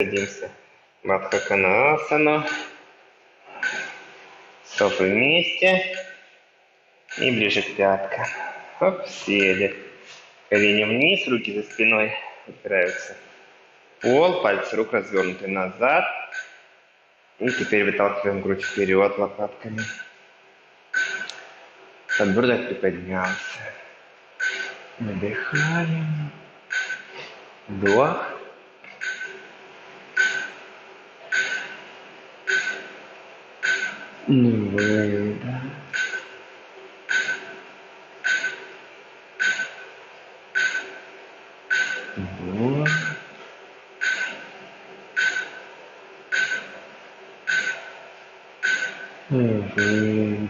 Садимся. Мадхаканасана. Стопы вместе. И ближе к пяткам. Оп, сели. Колени вниз, руки за спиной упираются. Пол, пальцы рук развернуты назад. И теперь выталкиваем грудь вперед лопатками. Подбородок приподнялся. Выдыхаем. Вдох. Выдох. Вдох. Выдох.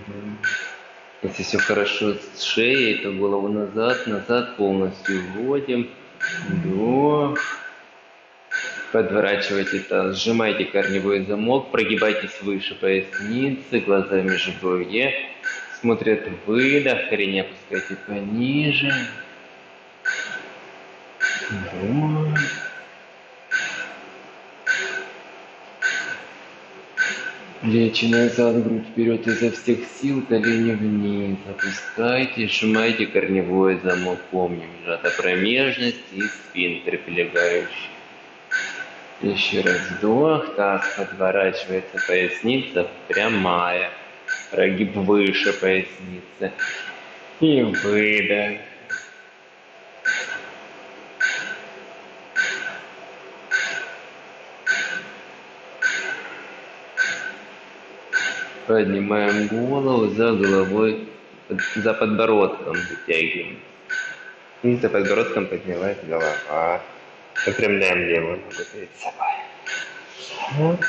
Если все хорошо с шеей, то голову назад, назад полностью вводим. Вдох. Подворачивайте таз, сжимайте корневой замок, прогибайтесь выше поясницы, глаза межбровье. Смотрят выдох, колени опускайте пониже. Вдох. Плечи назад, грудь вперед изо всех сил, колени вниз. Опускайте, сжимайте корневой замок. Помним, сжата промежность и спинтер прилегающий. Еще раз вдох, таз подворачивается, поясница прямая. Прогиб выше поясницы. И выдох. Поднимаем голову за головой, за подбородком вытягиваем. И за подбородком поднялась голова. Выпрямляем левую перед собой. Вот.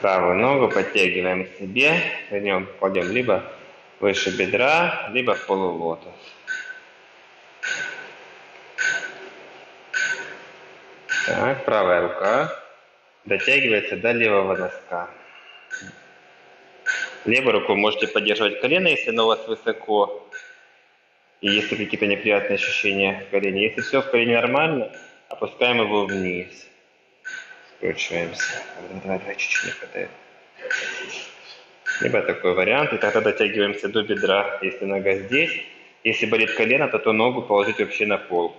Правую ногу подтягиваем к себе. Кладем, кладем либо выше бедра, либо в полулотос. Так, правая рука дотягивается до левого носка. Левой рукой можете поддерживать колено, если оно у вас высоко. И если какие-то неприятные ощущения в колене. Если все в колене нормально, опускаем его вниз. Скручиваемся. Давай, давай, чуть-чуть не хватает. Либо такой вариант. И тогда дотягиваемся до бедра, если нога здесь. Если болит колено, то ту ногу положить вообще на пол.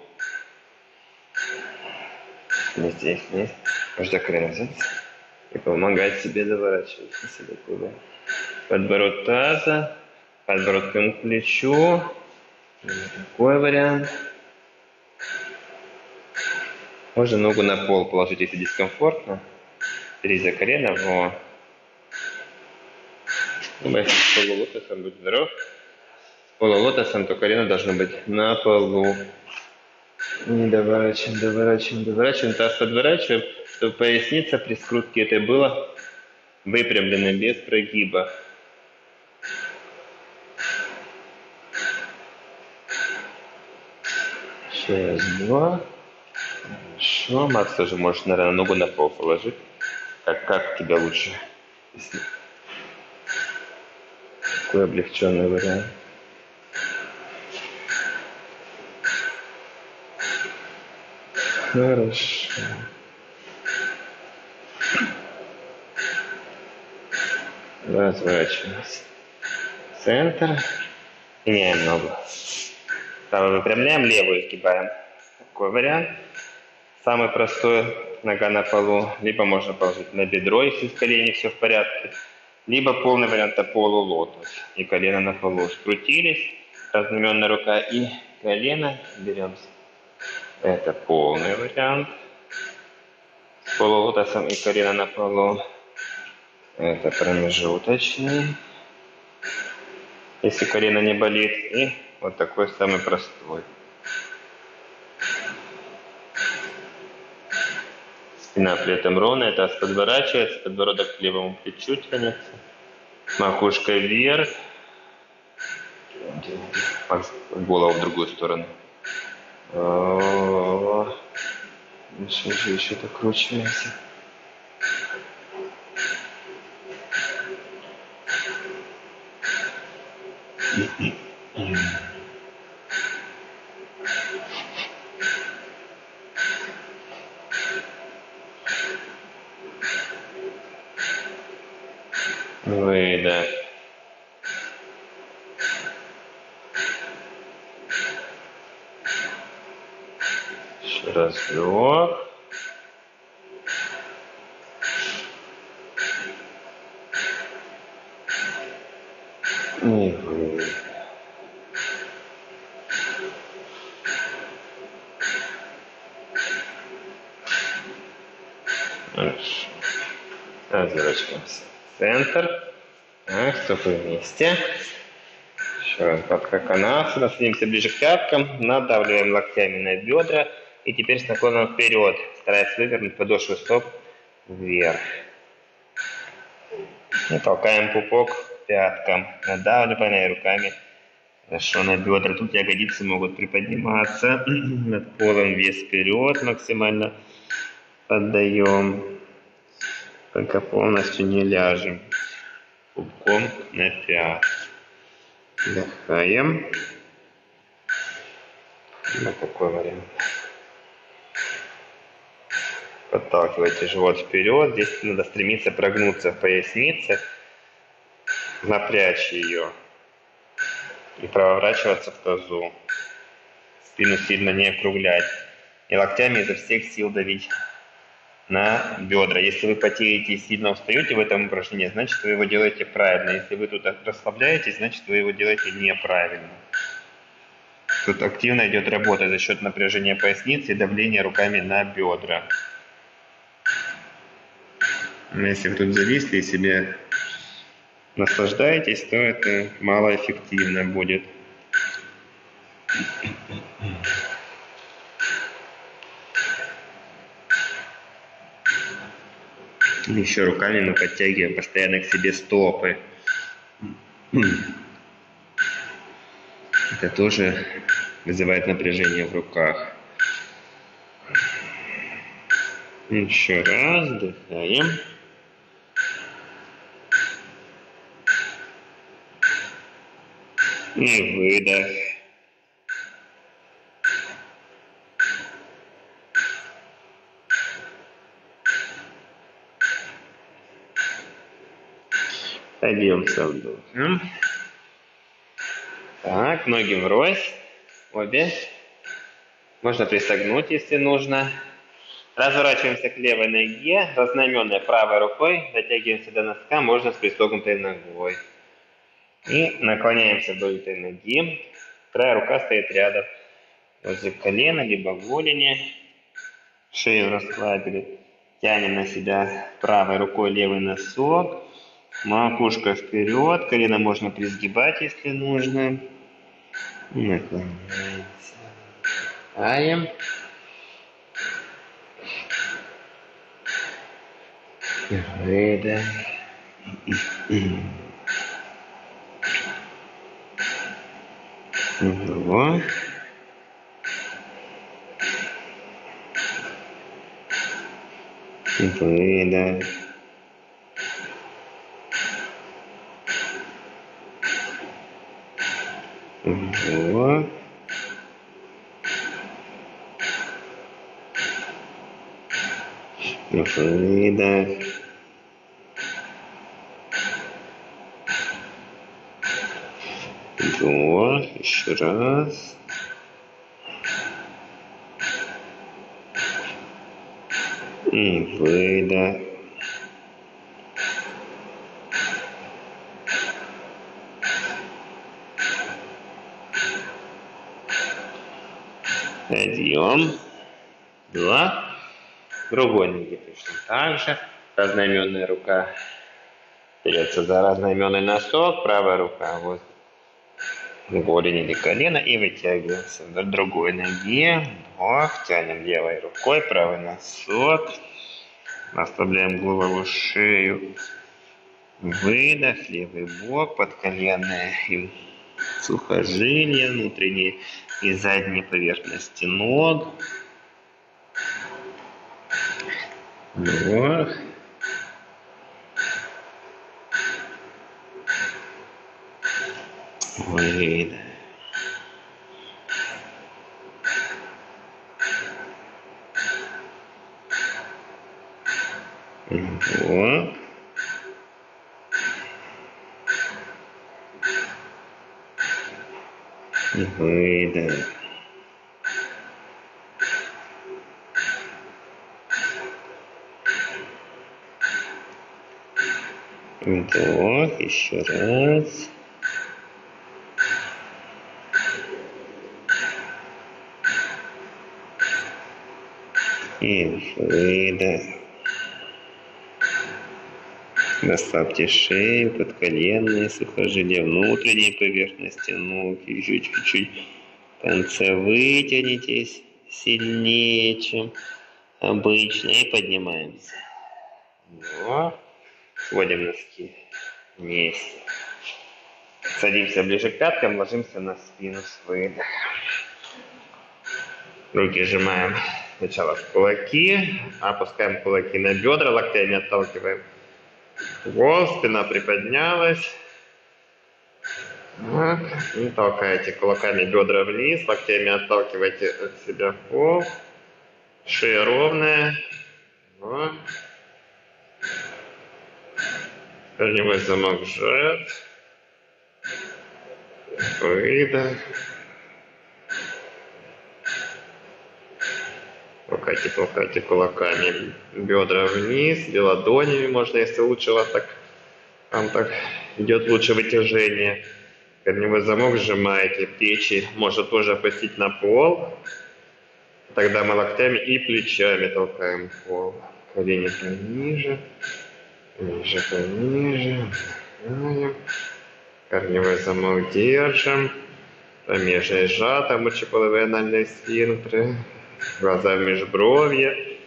Не здесь, не. Можно колено взять и помогать себе доворачивать на себе туда. Подбород таза, подбородком к плечу. Такой вариант. Можно ногу на пол положить, если дискомфортно. Бери за колено. Во. Ну, с полулотосом, будь здоров. Полулотосом, то колено должно быть на полу. Не доворачиваем, доворачиваем, доворачиваем. Таз подворачиваем, чтобы поясница при скрутке это было выпрямлена без прогиба. Раз, два. Хорошо. Макс тоже можешь, наверное, ногу на пол положить. Как, как тебе лучше? Если... Такой облегченный вариант. Хорошо. Разворачиваемся. Центр. Меняем ногу. Правую выпрямляем, левую изгибаем. Такой вариант. Самый простой, нога на полу. Либо можно положить на бедро, если с колени все в порядке. Либо полный вариант это полулотос. И колено на полу. Скрутились. Разноменная рука и колено. Беремся. Это полный вариант. С полулотосом и колено на полу. Это промежуточный. Если колено не болит. И вот такой самый простой. Спина при этом ровная, таз подворачивается, подбородок к левому плечу тянется, макушка вверх, голову в другую сторону. Еще, еще, еще докручиваемся. Mm-hmm. Выдох. Еще раз вдох. И выдох. Хорошо. Разворачиваемся. Центр. Так, стопы вместе. Еще раз подка канаса. Садимся ближе к пяткам. Надавливаем локтями на бедра. И теперь с наклоном вперед. Стараясь вывернуть подошву стоп вверх. И толкаем пупок пяткам. Надавливая руками Хорошо, на бедра. Тут ягодицы могут приподниматься над полом, вес вперед максимально поддаем, пока полностью не ляжем пупком на пят. Вдыхаем. На такой вариант. Подталкивайте живот вперед. Здесь надо стремиться прогнуться в пояснице, напрячь ее и проворачиваться в тазу. Спину сильно не округлять. И локтями изо всех сил давить на бедра. Если вы потеете и сильно устаете в этом упражнении, значит вы его делаете правильно. Если вы тут расслабляетесь, значит вы его делаете неправильно. Тут активно идет работа за счет напряжения поясницы и давления руками на бедра. Но если вы тут зависли и себе наслаждаетесь, то это малоэффективно будет. Еще руками мы подтягиваем постоянно к себе стопы. Это тоже вызывает напряжение в руках. Еще раз, вдыхаем. И выдох. Садимся вдохом. Так, ноги врозь. Обе. Можно присогнуть, если нужно. Разворачиваемся к левой ноге, разнаменной правой рукой, дотягиваемся до носка, можно с пристегнутой ногой. И наклоняемся до этой ноги. Вторая рука стоит рядом возле колена, либо голени. Шею расслабили. Тянем на себя правой рукой левый носок. Макушка вперед. Колено можно призгибать, если нужно. Наклоняемся. Аем. Выдох. Два. Выдох. Два. Выдох. Два. Еще раз. И выдох. Подъем. Два. Другой ноги точно так же. Разноименная рука берется за разноименный носок, правая рука вот голень или колено и вытягиваемся до другой ноги. Вдох, тянем левой рукой, правый носок. Оставляем голову, шею. Выдох, левый бок, подколенные и сухожилия, внутренние и задние поверхности ног. Вдох. Выдох. Вдох. И выдох. Вдох, еще раз. И выдох. Расслабьте шею, подколенные сухожилия внутренней поверхности ног. Еще чуть-чуть в конце вытянитесь сильнее, чем обычно. И поднимаемся. Вот. Сводим носки вместе. Садимся ближе к пяткам, ложимся на спину с выдохом. Руки сжимаем сначала в кулаки, опускаем кулаки на бедра, локтями отталкиваем пол, спина приподнялась. Вот. И толкаете кулаками бедра вниз, локтями отталкивайте от себя пол. Шея ровная. Вот. Корневой замок сжат. Выдох. Толкайте, толкайте кулаками бедра вниз, и ладонями можно, если лучше вас так, вам так идет лучше вытяжение. Корневой замок сжимаете, плечи можно тоже опустить на пол. Тогда мы локтями и плечами толкаем пол. Колени пониже. Ниже, пониже. Корневой замок держим. Промежная сжата, мочеполовые анальные сфинктеры. Глаза в межбровье.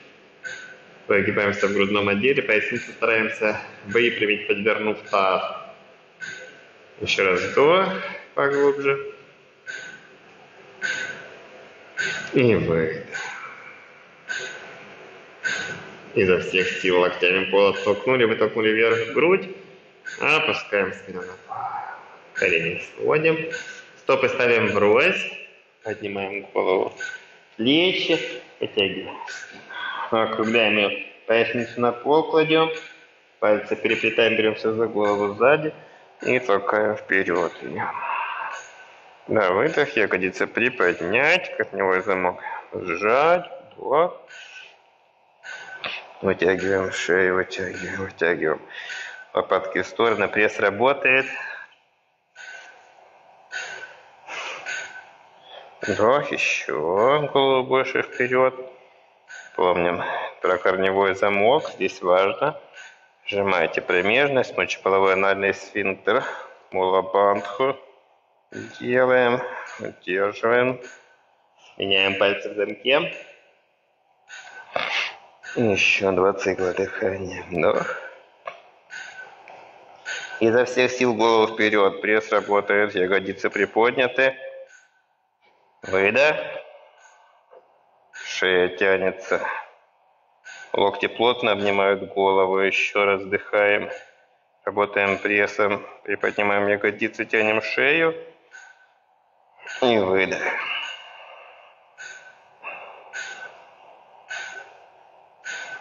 Выгибаемся в грудном отделе. Поясницу стараемся выпрямить, подвернув таз. Еще раз вдох поглубже. И выдох. Изо всех сил локтями пол оттолкнули, вытолкнули вверх грудь. Опускаем спину на пол. Колени сводим. Стопы ставим врозь. Поднимаем голову. Плечи. Вытягиваем. Округляем ее. Поясницу на пол кладем. Пальцы переплетаем, беремся за голову сзади. И толкаем вперед ее. Да, выдох, ягодицы приподнять, корневой замок сжать, вдох. Вытягиваем шею, вытягиваем, вытягиваем. Лопатки в стороны, пресс работает. Вдох, еще голову больше вперед. Помним про корневой замок, здесь важно. Сжимайте промежность, мочеполовой анальный сфинктер, мулабандху. Делаем, удерживаем. Меняем пальцы в замке. Еще два цикла дыхания. Вдох. Изо всех сил голову вперед. Пресс работает, ягодицы приподняты. Выдох. Шея тянется. Локти плотно обнимают голову. Еще раз вдыхаем. Работаем прессом. Приподнимаем ягодицы, тянем шею. И выдох.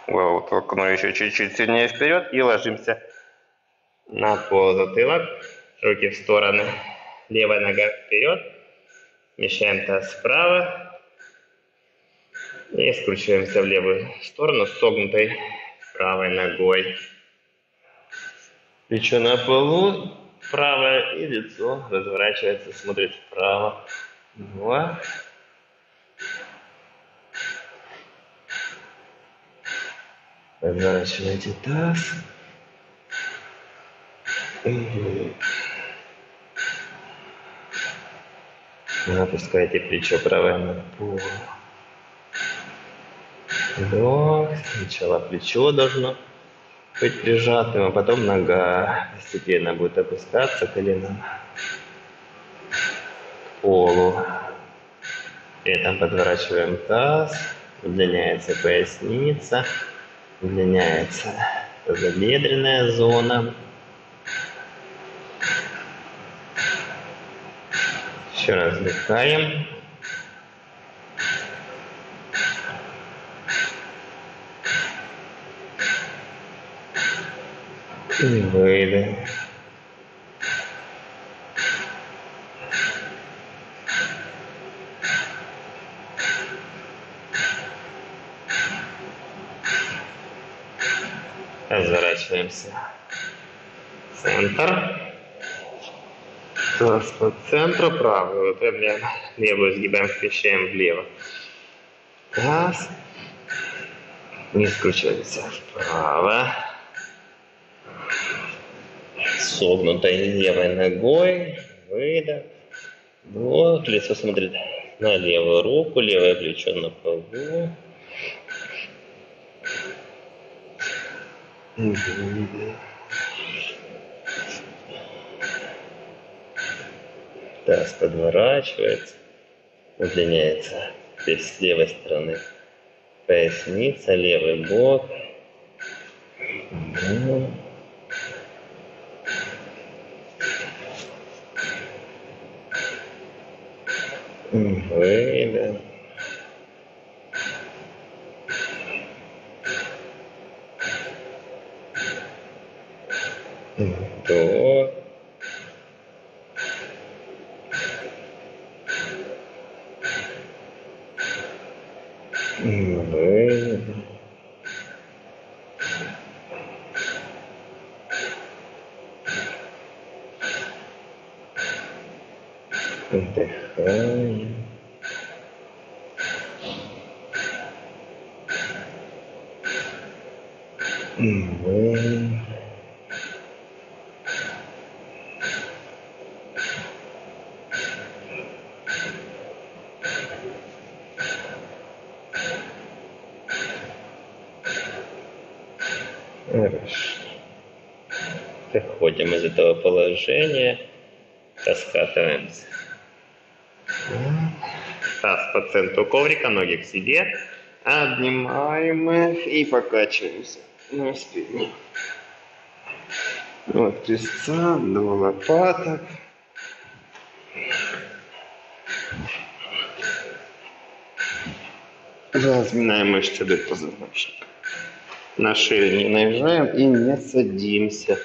Голову толкну еще чуть-чуть сильнее вперед и ложимся на пол затылок. Руки в стороны. Левая нога вперед. Смещаем таз вправо. И скручиваемся в левую сторону согнутой правой ногой. Плечо на полу, правое и лицо разворачивается, смотрит вправо. Два. Разворачивайте таз. Опускайте плечо правое на пол. Вдох. Сначала плечо должно быть прижатым, а потом нога постепенно будет опускаться коленом к полу. При этом подворачиваем таз, удлиняется поясница удлиняется тазобедренная зона. Еще раз вдыхаем. И выдох. Разворачиваемся. Центр. По центру, правую выпрямляем. Левую сгибаем, смещаем влево. Таз. Не скручиваемся вправо. Согнутой левой ногой. Выдох. Вот, лицо смотрит на левую руку, левое плечо на полу. Таз подворачивается, удлиняется здесь с левой стороны поясница, левый бок. Выдох. Вдох. Выдох. Вдыхаем. Выдох. Хорошо. Выходим из этого положения, раскатываемся. Таз по центру коврика, ноги к себе. Обнимаем их и покачиваемся на спине. Вот крестца, до лопаток. Разминаем мышцы до позвоночника. На шею не наезжаем и не садимся.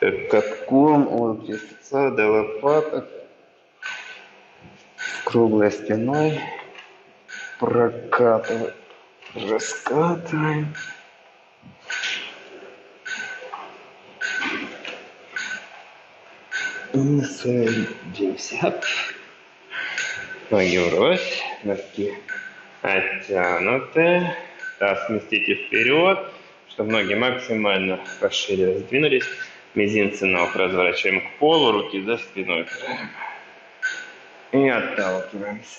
Как катком от крестца до лопаток. Круглой спиной прокатываем, раскатываем. И садимся. Ноги врозь, носки оттянуты. Таз сместите вперед, чтобы ноги максимально расширились, сдвинулись. Мизинцы ног разворачиваем к полу, руки за спиной. И отталкиваемся.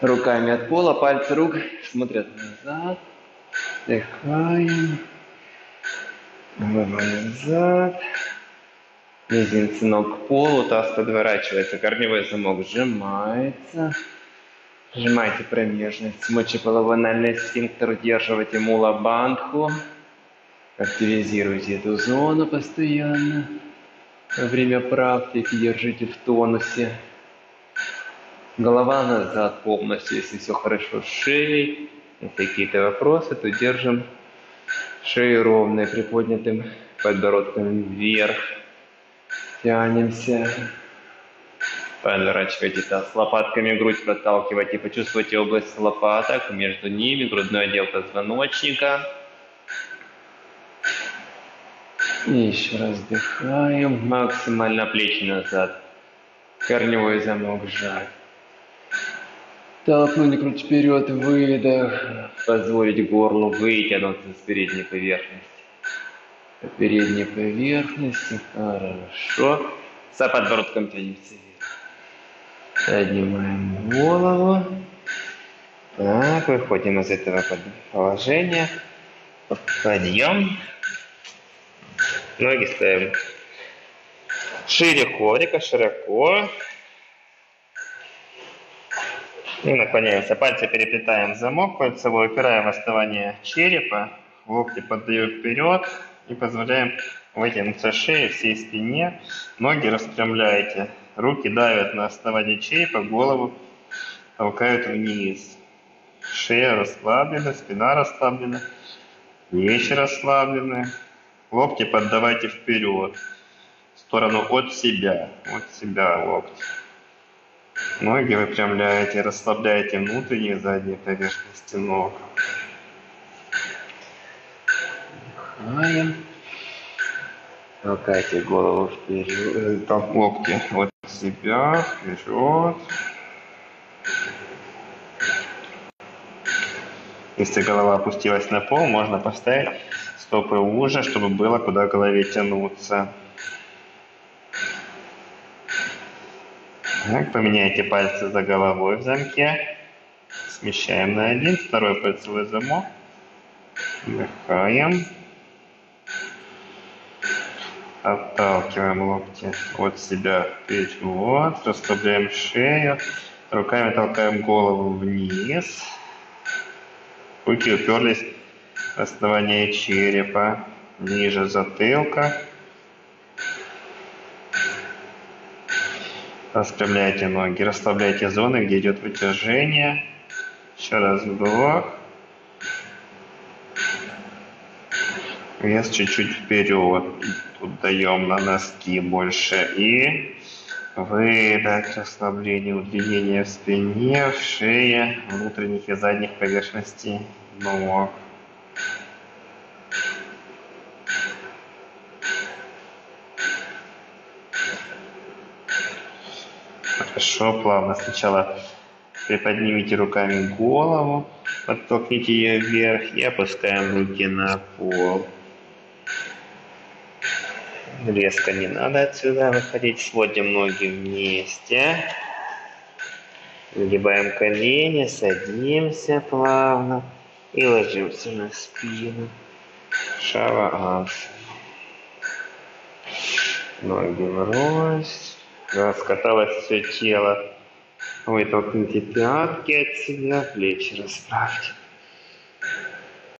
Руками от пола, пальцы рук смотрят назад. Вдыхаем. Выводим назад. Мизинцы ног к полу, таз подворачивается, корневой замок сжимается. Сжимайте промежность, мочеполовой сфинктер, удерживайте мула-бандху. Активизируйте эту зону постоянно. Во время практики держите в тонусе. Голова назад полностью, если все хорошо с шеей. Какие-то вопросы, то держим шею ровной, приподнятым подбородком вверх. Тянемся. Поворачивайте таз лопатками, грудь проталкивайте, почувствуйте область лопаток, между ними грудной отдел позвоночника. И еще раз вдыхаем, максимально плечи назад, корневой замок сжать. Толкнули грудь вперед, выдох, позволить горлу вытянуться с передней поверхности. По передней поверхности, хорошо. За подбородком тянемся вверх. Поднимаем голову. Так, выходим из этого положения. Подъем. Ноги ставим шире ходика, широко. И наклоняемся. Пальцы переплетаем в замок, кольцевой упираем в основание черепа. Локти поддаем вперед и позволяем вытянуться шеей всей спине. Ноги распрямляете Руки давят на основание черепа, голову толкают вниз. Шея расслаблена, спина расслаблена, плечи расслаблены. Локти поддавайте вперед, в сторону от себя, от себя локти. Ноги выпрямляете, расслабляете внутренние задние поверхности ног. Толкаем. Толкайте голову вперед, э, локти от себя, вперед. Если голова опустилась на пол, можно поставить стопы уже, чтобы было куда голове тянуться. Так, поменяйте пальцы за головой в замке. Смещаем на один, второй пальцевой замок. Вдыхаем. Отталкиваем локти от себя вперед. Расслабляем шею. Руками толкаем голову вниз. Руки уперлись в основание черепа, ниже затылка. Распрямляйте ноги, расслабляйте зоны, где идет вытяжение. Еще раз вдох. Вес чуть-чуть вперед. Тут даем на носки больше. И выдох, расслабление, удлинение в спине, в шее, внутренних и задних поверхностей ног. Хорошо, плавно сначала приподнимите руками голову, подтолкните ее вверх и опускаем руки на пол. Резко не надо отсюда выходить, сводим ноги вместе. Выгибаем колени, садимся плавно и ложимся на спину. Шава Ноги врозь. Раскаталось все тело. Вытолкните пятки от себя, плечи расправьте.